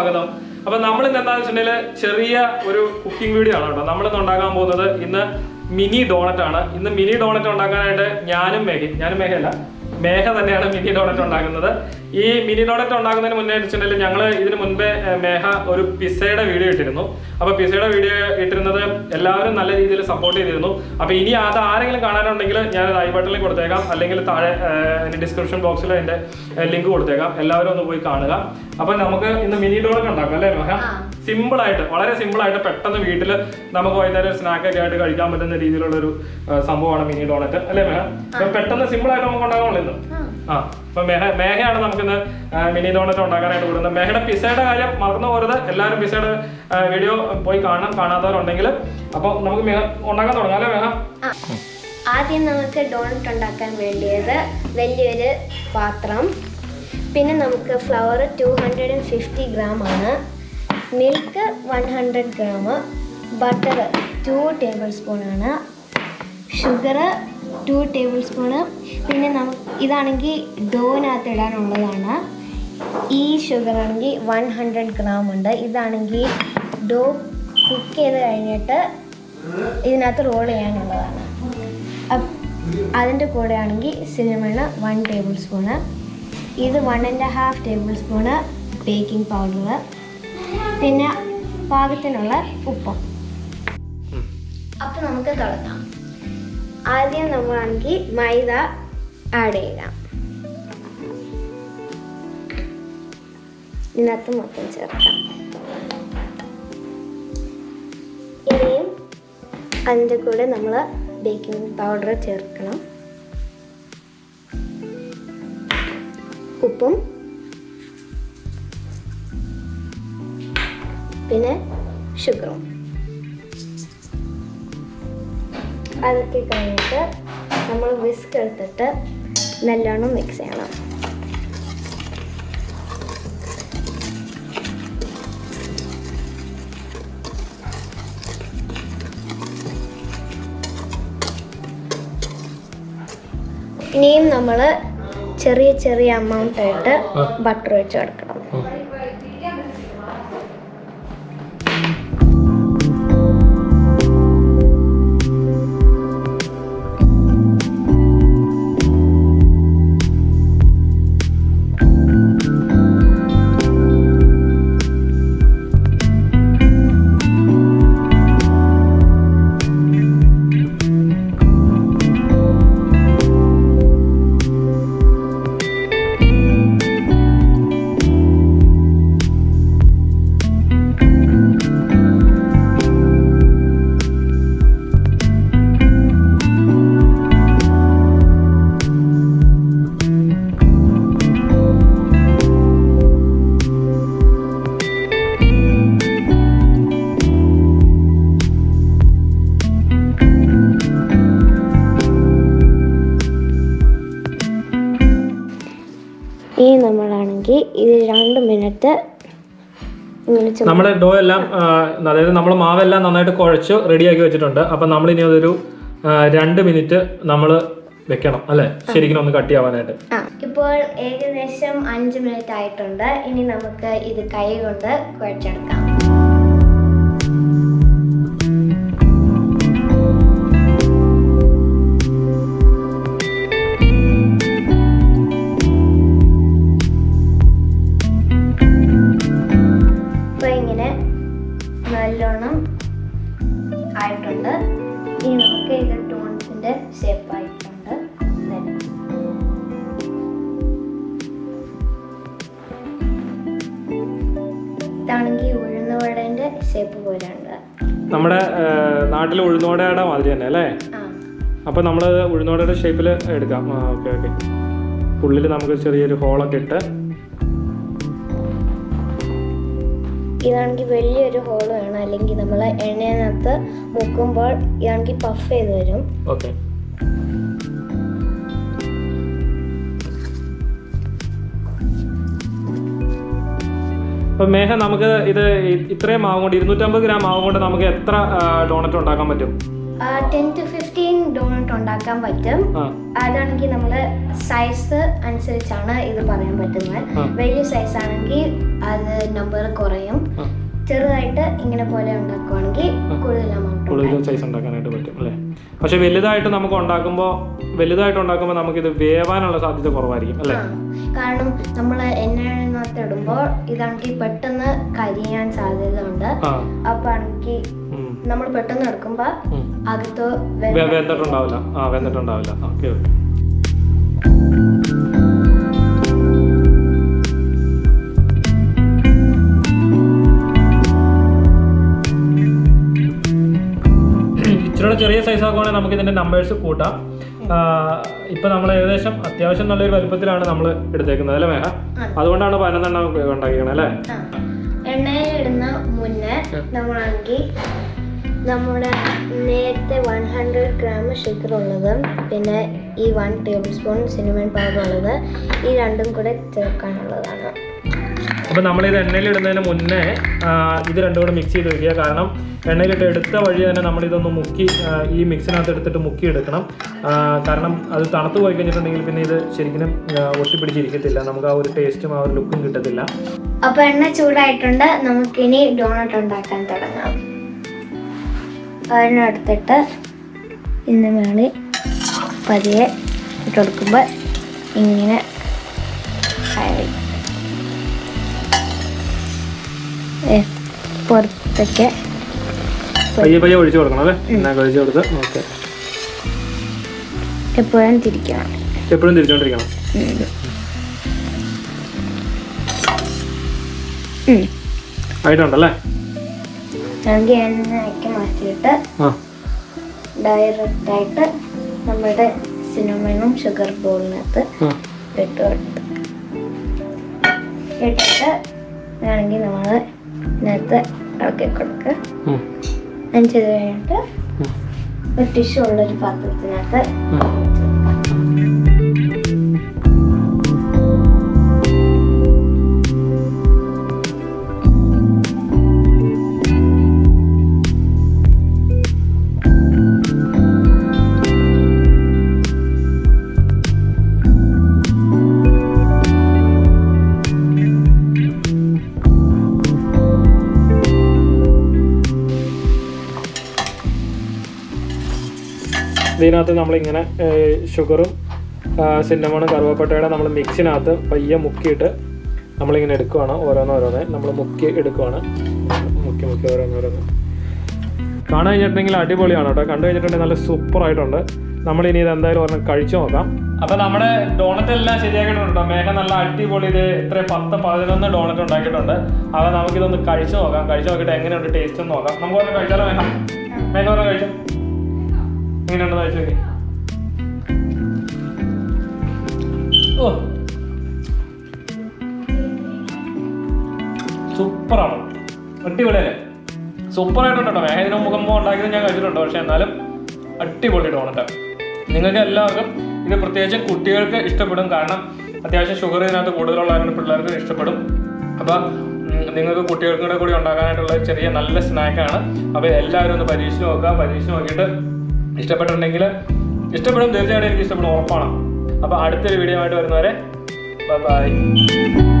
സ്വാഗതം. അപ്പൊ നമ്മൾ ഇന്ന് എന്താണെന്ന് വെച്ചിട്ടുണ്ടെങ്കിൽ ചെറിയ ഒരു കുക്കിംഗ് വീഡിയോ ആണ് കേട്ടോ. നമ്മൾ ഇന്ന് ഉണ്ടാക്കാൻ പോകുന്നത് ഇന്ന് മിനി ഡോണറ്റ് ആണ്. ഇന്ന് മിനി ഡോണറ്റ് ഉണ്ടാക്കാനായിട്ട് ഞാനും മേഘ ഞാനും മേഘയല്ല മേഘ തന്നെയാണ് മിനി ഡോണറ്റ് ഉണ്ടാക്കുന്നത്. ഈ മിനി ഡോണറ്റ് ഉണ്ടാക്കുന്നതിന് മുന്നേ വെച്ചിട്ടുണ്ടെങ്കിൽ ഞങ്ങൾ ഇതിന് മുൻപേ മേഘ ഒരു പിസയുടെ വീഡിയോ ഇട്ടിരുന്നു. അപ്പൊ പിസയുടെ വീഡിയോ ഇട്ടിരുന്നത് എല്ലാവരും നല്ല രീതിയിൽ സപ്പോർട്ട് ചെയ്തിരുന്നു. അപ്പോൾ ഇനി അത് ആരെങ്കിലും കാണാനുണ്ടെങ്കിൽ ഞാൻ ഐ ബട്ടണിൽ കൊടുത്തേക്കാം. അല്ലെങ്കിൽ താഴെ ഡിസ്ക്രിപ്ഷൻ ബോക്സിൽ അതിന്റെ ലിങ്ക് കൊടുത്തേക്കാം. എല്ലാവരും ഒന്ന് പോയി കാണുക. അപ്പൊ നമുക്ക് ഇന്ന് മിനി ഡോളൊക്കെ ഉണ്ടാക്കാം അല്ലേ മേഘ സിമ്പിൾ ആയിട്ട് വളരെ സിമ്പിളായിട്ട് പെട്ടെന്ന് വീട്ടിൽ നമുക്ക് വൈകുന്നേരം സ്നാക്ക് ഒക്കെ ആയിട്ട് കഴിക്കാൻ പറ്റുന്ന രീതിയിലുള്ള ഒരു സംഭവമാണ് മിനി ഡോണറ്റ് അല്ലേ മേഹ? അപ്പൊ പെട്ടെന്ന് സിമ്പിൾ ആയിട്ട് നമുക്ക് ഉണ്ടാകാമല്ലോ ഇന്ന്. ആ. അപ്പൊ മേഹ മേഹയാണ് നമുക്കിന്ന് മിനി ഡോണറ്റ് ഉണ്ടാക്കാനായിട്ട് കൊടുക്കുന്നത്. മേഹയുടെ പിസയുടെ കാര്യം മറന്നു പോരുത് എല്ലാവരും പിസയുടെ വീഡിയോ പോയി കാണാൻ കാണാത്തവരുണ്ടെങ്കിൽ. അപ്പൊ നമുക്ക് മേഹ ഉണ്ടാക്കാൻ തുടങ്ങാം അല്ലേ മേഹ? ആദ്യം നമുക്ക് ഡോണറ്റ് ഉണ്ടാക്കാൻ വേണ്ടിയത് വലിയൊരു പാത്രം. പിന്നെ നമുക്ക് flour two hundred and fifty gram ആണ്. Milk one hundred gram butter two table spoon ആണ് ഷുഗർ ടു ടേബിൾ സ്പൂണ് പിന്നെ നമുക്ക് ഇതാണെങ്കിൽ ഡോനകത്ത് ഇടാനുള്ളതാണ്. ഈ ഷുഗർ ആണെങ്കിൽ വൺ ഹൺഡ്രഡ് ഗ്രാം ഉണ്ട്. ഇതാണെങ്കിൽ ഡോ കുക്ക് ചെയ്ത് കഴിഞ്ഞിട്ട് ഇതിനകത്ത് റോൾ ചെയ്യാനുള്ളതാണ്. അതിന്റെ കൂടെ ആണെങ്കിൽ സിനിമണ് വൺ ടേബിൾ സ്പൂണ് ഇത് one and half table spoon baking powder പിന്നെ പാകത്തിനുള്ള ഉപ്പും. അപ്പം നമുക്ക് തുടങ്ങാം. ആദ്യം നമ്മളാണെങ്കിൽ മൈദ ആഡ് ചെയ്യാം. ഇതിനകത്ത് മൊത്തം ചേർക്കാം. ഇനിയും അതിന്റെ കൂടെ നമ്മൾ ബേക്കിംഗ് പൗഡർ ചേർക്കണം. ഉപ്പും പിന്നെ ഷുഗറും അതൊക്കെ കഴിഞ്ഞിട്ട് നമ്മൾ വിസ്ക് എടുത്തിട്ട് നല്ലോണം മിക്സ് ചെയ്യണം. ഇനിയും നമ്മൾ ചെറിയ ചെറിയ അമൗണ്ട് ആയിട്ട് ബട്ടർ വെച്ച് കൊടുക്കണം. ഇനി നമ്മളാണെങ്കിൽ ഇത് രണ്ട് മിനിറ്റ് നമ്മുടെ ഡോ എല്ലാം അതായത് നമ്മൾ മാവെല്ലാം നന്നായിട്ട് കുഴച്ച് റെഡിയാക്കി വെച്ചിട്ടുണ്ട്. അപ്പം നമ്മൾ ഇനി അതൊരു രണ്ട് മിനിറ്റ് നമ്മൾ വെക്കണം അല്ലെ? ശരിക്കും ഒന്ന് കട്ടിയാവാനായിട്ട്. ആ ഇപ്പോൾ ഏകദേശം അഞ്ച് മിനിറ്റ് ആയിട്ടുണ്ട്. ഇനി നമുക്ക് ഇത് കൈ കൊണ്ട് കുഴച്ചെടുക്കാം. ഇതാണെങ്കിൽ ഉഴുന്നുവടേന്റെ ഷേപ്പ് പോലെയുണ്ട്. നമ്മുടെ നാട്ടിൽ ഉഴുന്നുവടയുടെ മാതിരി തന്നെ അല്ലേ? അപ്പോൾ നമ്മൾ ഉഴുന്നോടയുടെ ഷേപ്പിൽ എടുക്കാം. ആ ഓക്കെ ഓക്കെ. ഉള്ളിൽ നമുക്ക് ചെറിയൊരു ഹോളൊക്കെ ഇട്ട്. ഇതാണെങ്കിൽ വലിയൊരു ഹോൾ വേണം. അല്ലെങ്കിൽ നമ്മൾ എണ്ണയിനകത്ത് മുക്കുമ്പോൾ ഇതാണെങ്കിൽ പഫ് ചെയ്ത് വരും. ഓക്കെ. അപ്പം മേഘ നമുക്ക് ഇത് ഇത്രയും മാവ് കൊണ്ട് ഇരുന്നൂറ്റമ്പത് ഗ്രാം മാവ് കൊണ്ട് നമുക്ക് എത്ര ഡോണറ്റ് ഉണ്ടാക്കാൻ പറ്റും? ടെൻ ടു ഫിഫ്റ്റീൻ ഡോണറ്റ് ഉണ്ടാക്കാൻ പറ്റും. അതാണെങ്കിൽ നമ്മൾ സൈസ് അനുസരിച്ചാണ് ഇത് പറയാൻ പറ്റുന്നത്. വലിയ സൈസ് ആണെങ്കിൽ അത് നമ്പർ കുറയും. ചെറുതായിട്ട് ഇങ്ങനെ പോലെ ഉണ്ടാക്കുവാണെങ്കിൽ കൂടുതൽ കൂടുതൽ സൈസ് ഉണ്ടാക്കാനായിട്ട് പറ്റും അല്ലേ? പക്ഷെ വലുതായിട്ട് നമുക്ക് ഉണ്ടാക്കുമ്പോൾ വലുതായിട്ട് ഉണ്ടാക്കുമ്പോൾ നമുക്കിത് വേവാനുള്ള സാധ്യത കുറവായിരിക്കും അല്ലേ? കാരണം നമ്മൾ എണ്ണയിനകത്ത് ഇടുമ്പോൾ ഇതാണെങ്കിൽ പെട്ടെന്ന് കരിയാൻ സാധ്യത ഉണ്ട് അപ്പൊ ആണെങ്കിൽ നമ്മൾ പെട്ടെന്ന് എടുക്കുമ്പോ. അകത്ത് വെന്തിട്ടുണ്ടാവില്ല. ആ വെന്തിട്ടുണ്ടാവില്ല. Okay okay. ഇച്ചിരി ചെറിയ സൈസ് ആക്കുവാണെങ്കിൽ നമുക്ക് ഇതിന്റെ നമ്പേഴ്സ് കൂട്ടാം. ഇപ്പം നമ്മൾ ഏകദേശം അത്യാവശ്യം നല്ലൊരു വലുപ്പത്തിലാണ് നമ്മൾ എടുത്തേക്കുന്നത് അല്ലേ മേഘ? അതുകൊണ്ടാണ് പതിനൊന്നെണ്ണം ഉണ്ടാക്കിയത് അല്ലേ? എണ്ണ എണ്ണയിലിടുന്ന മുന്നേ നമ്മളാണെങ്കിൽ നമ്മുടെ നേരത്തെ വൺ ഹൺഡ്രഡ് ഗ്രാം ഷുഗർ ഉള്ളതും പിന്നെ ഈ one table spoon cinnamon powder ഉള്ളത് ഈ രണ്ടും കൂടെ ചേർക്കാനുള്ളതാണ്. അപ്പോൾ നമ്മളിത് എണ്ണയിലിടുന്നതിന് മുന്നേ ഇത് രണ്ടും കൂടെ മിക്സ് ചെയ്ത് വയ്ക്കുക കാരണം എണ്ണയിലിട്ട് എടുത്ത വഴി തന്നെ നമ്മളിതൊന്ന് മുക്കി ഈ മിക്സിനകത്ത് എടുത്തിട്ട് മുക്കി എടുക്കണം. കാരണം അത് തണുത്ത് പോയി കഴിഞ്ഞിട്ടുണ്ടെങ്കിൽ പിന്നെ ഇത് ശരിക്കും ഒട്ടി ഒട്ടിപ്പിടിച്ചിരിക്കത്തില്ല. നമുക്ക് ആ ഒരു ടേസ്റ്റും ആ ഒരു ലുക്കും കിട്ടത്തില്ല. അപ്പോൾ എണ്ണ ചൂടായിട്ടുണ്ട്. നമുക്കിനി ഡോണട്ട് ഉണ്ടാക്കാൻ തുടങ്ങാം. അതിനെടുത്തിട്ട് ഇതിന് മേളിൽ പതിയെ ഇട്ട് കൊടുക്കുമ്പോൾ ഇങ്ങനെ കയറി പുറത്തൊക്കെ പയ്യെ പയ്യെ ഒഴിച്ചു കൊടുക്കണം അല്ലേ? എന്നാ ഒഴിച്ചു കൊടുത്ത്? ഓക്കെ. എപ്പോഴും തിരിക്കണം. എപ്പോഴും തിരിച്ചോണ്ടിരിക്കണം. ആയിട്ടുണ്ടല്ലേ? മാറ്റിയിട്ട് ഡയറക്റ്റ് ആയിട്ട് നമ്മുടെ സിനിമനും ഷുഗർ ബോളിനകത്ത് ഇട്ട് കൊടുത്ത്. ഇട്ടിട്ട് വേണമെങ്കിൽ നമ്മൾ ഇതിനകത്ത് ഇളക്കി കൊടുക്കുക അതിന് ചെയ്ത് കഴിഞ്ഞിട്ട് ഒരു ടിഷ്യൂ ഉള്ളൊരു പാത്രത്തിനകത്ത് ഇതിനകത്ത് നമ്മളിങ്ങനെ ഷുഗറും സിന്നമണും കറുവപ്പട്ടയുടെ നമ്മൾ മിക്സിനകത്ത് പയ്യെ മുക്കിയിട്ട് നമ്മളിങ്ങനെ എടുക്കുവാണ് ഓരോന്നോരോന്ന് ഓരോന്ന്. നമ്മൾ മുക്കി എടുക്കുവാണ്. മുക്കി മുക്കി ഓരോന്നോരോന്ന് ഓരോന്ന്. കാണാൻ കഴിഞ്ഞിട്ടുണ്ടെങ്കിൽ അടിപൊളിയാണ് കേട്ടോ? കണ്ടു കഴിഞ്ഞിട്ടുണ്ടെങ്കിൽ നല്ല സൂപ്പർ ആയിട്ടുണ്ട് നമ്മൾ ഇനി ഇത് എന്തായാലും ഒരെണ്ണം കഴിച്ചു നോക്കാം. അപ്പൊ നമ്മുടെ ഡോണറ്റ് എല്ലാം ശരിയാക്കിയിട്ടുണ്ട്. മേഘ നല്ല അടിപൊളി ഇത് എത്ര പത്ത് പതിനൊന്ന് ഡോണറ്റ് ഉണ്ടാക്കിയിട്ടുണ്ട്. അപ്പൊ നമുക്കിതൊന്ന് കഴിച്ചു നോക്കാം. കഴിച്ചു നോക്കിയിട്ട് എങ്ങനെയുണ്ട് ടേസ്റ്റ് ഒന്ന് നോക്കാം. നമുക്ക് കഴിച്ചാലോ മേഘ? മേഘ കഴിച്ചു? എങ്ങനെയുണ്ടെന്ന് കഴിച്ചു ഓ. സൂപ്പറാണ്. അടിപൊളിയല്ലേ? സൂപ്പറായിട്ടുണ്ട്? കേട്ടോ ഇതിന് മുഖമ്പോ ഉണ്ടാക്കിയത് ഞാൻ കഴിച്ചിട്ടുണ്ട് പക്ഷെ എന്നാലും അടിപൊളി ഡോണുണ്ട് നിങ്ങൾക്ക് എല്ലാവർക്കും ഇത് പ്രത്യേകിച്ചും കുട്ടികൾക്ക് ഇഷ്ടപ്പെടും. കാരണം അത്യാവശ്യം ഷുഗർ ഇതിനകത്ത് കൂടുതലുള്ളവരുടെ പിള്ളേർക്ക് ഇഷ്ടപ്പെടും. അപ്പോൾ നിങ്ങൾക്ക് കുട്ടികൾക്കും കൂടെ കൂടി ഉണ്ടാക്കാനായിട്ടുള്ള ചെറിയ നല്ല സ്നാക്കാണ് അപ്പോൾ എല്ലാവരും ഒന്ന് പരീക്ഷിച്ച് നോക്കുക. പരീക്ഷിച്ച് നോക്കിയിട്ട് ഇഷ്ടപ്പെട്ടിട്ടുണ്ടെങ്കിൽ ഇഷ്ടപ്പെടും. തീർച്ചയായിട്ടും എനിക്ക് ഇഷ്ടപ്പെടും. ഉറപ്പാണ്. അപ്പോൾ അടുത്തൊരു വീഡിയോ ആയിട്ട് വരുന്നവരെ ബൈ